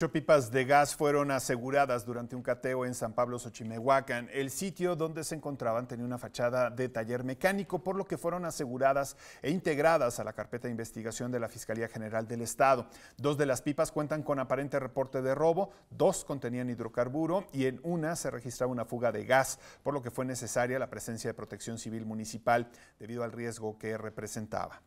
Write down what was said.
Ocho pipas de gas fueron aseguradas durante un cateo en San Pablo Xochimehuacán. El sitio donde se encontraban tenía una fachada de taller mecánico, por lo que fueron aseguradas e integradas a la carpeta de investigación de la Fiscalía General del Estado. Dos de las pipas cuentan con aparente reporte de robo, dos contenían hidrocarburo y en una se registraba una fuga de gas, por lo que fue necesaria la presencia de protección civil municipal debido al riesgo que representaba.